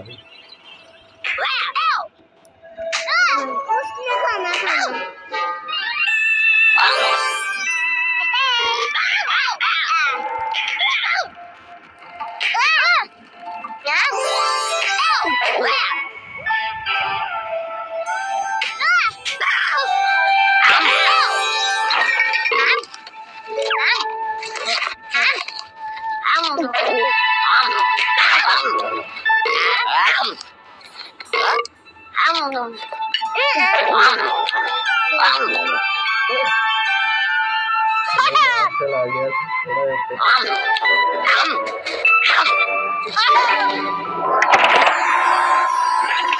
哇！啊！我是小男孩。आ गया थोड़ा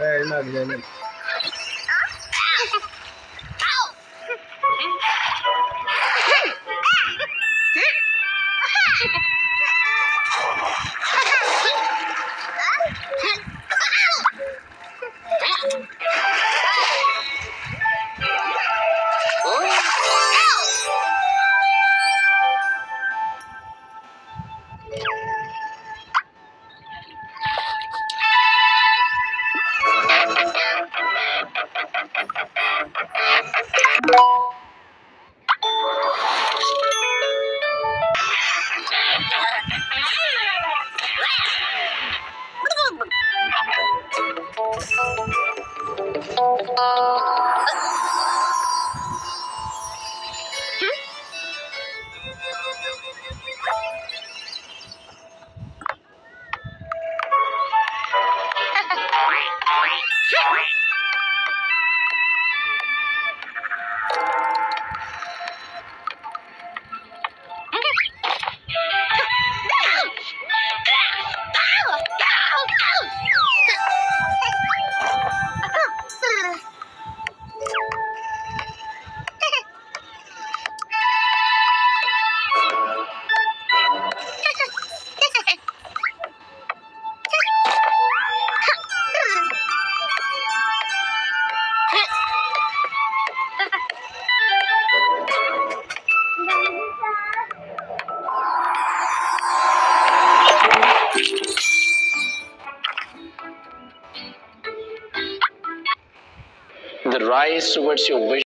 哎，那里面。Shoot! rise towards your vision.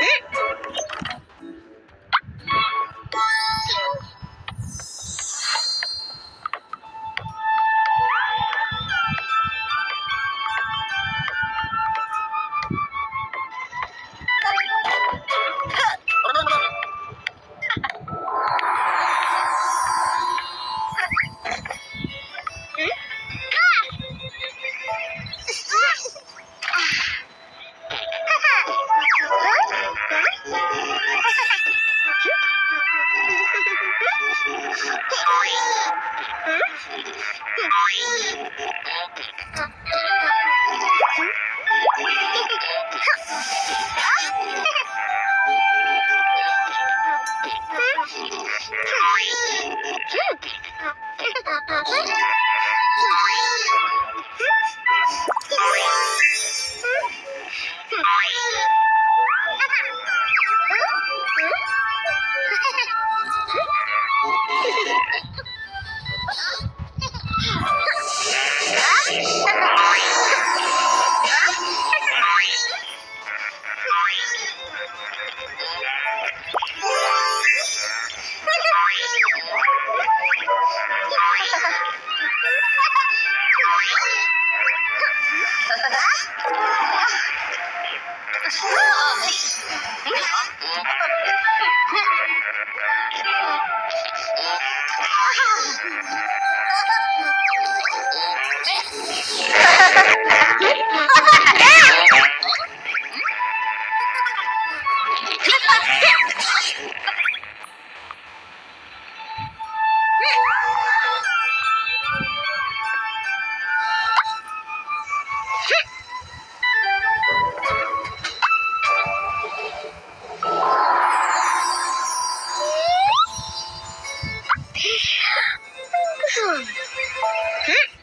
it. Ha ha ha! Hmm?